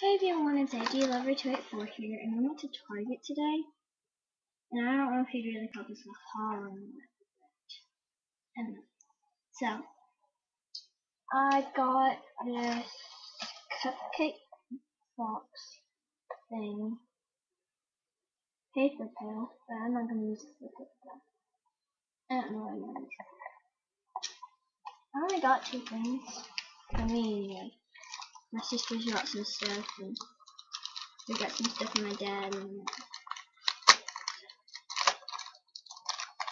Hey everyone, it's AG Lover 284 here, and I went to Target today, and I don't know if you'd really call this a haul or not. And um, so, I got this cupcake box thing, paper pail, but I'm not going to use it for paper pail. I don't know what I'm going to use it for. I only got two things, for me anyway my sister's got some stuff, and we got some stuff from my dad. And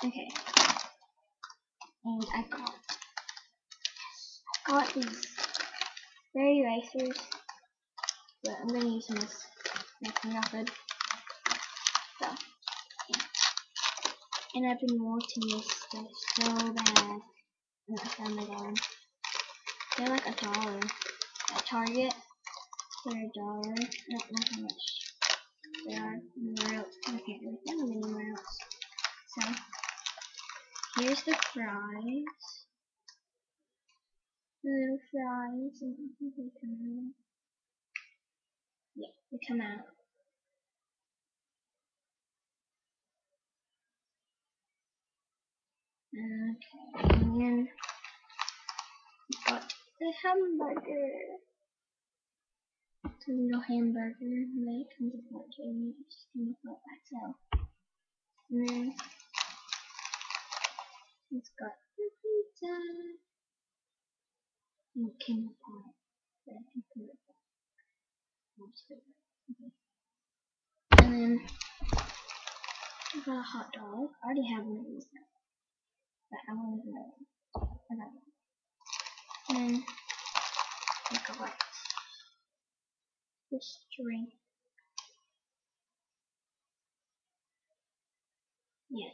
okay, and I got I got these very erasers, but I'm gonna use them as method. So, yeah. and I've been wanting this stuff so bad, and I found it on. They're like a dollar Target for a dollar. I don't know how much they are anywhere else. I can't really find them anywhere else. So here's the fries. The little fries. And they come out. Yeah, they come out. Okay, and then the hamburger. It's a little hamburger that comes apart and it just comes apart by itself. And then it's got the pizza. And it came apart. But I can put it back. It. And then I got a hot dog. I already have one of these now. But I want another one. I got one. And I got this drink. Yeah,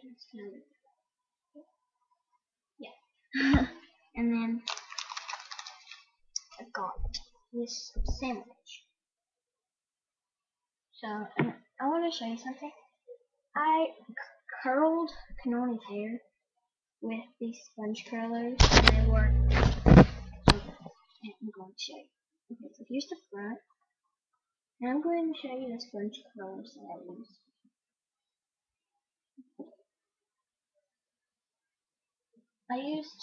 yeah. and then I got this sandwich. So um, I want to show you something. I curled Kanani's hair with these sponge curlers, and they work. I'm going to show you. Okay, so here's the front. And I'm going to show you the sponge curlers that I use. I used,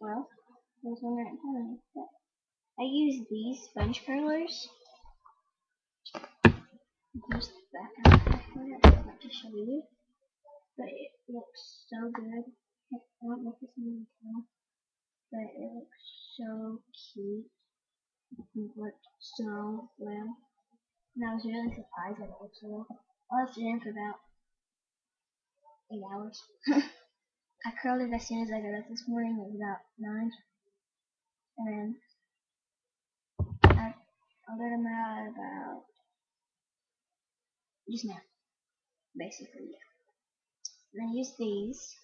well, there's one right of me. I use these sponge curlers. Here's the back of it. I forgot to show you. But it looks so good. I don't know if it's in the camera, but it looks so cute. It worked so well. And I was really surprised that it so. I left it in for about eight hours. I curled it as soon as I got up this morning. It was about nine, and then I, I let them out about just now, basically. Yeah. And I use these.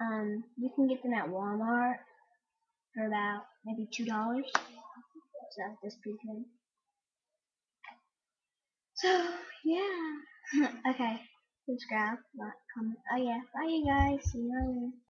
Um, you can get them at Walmart for about maybe two dollars. So that's pretty good. So yeah. okay subscribe, like, comment. Oh yeah, bye you guys. See you later.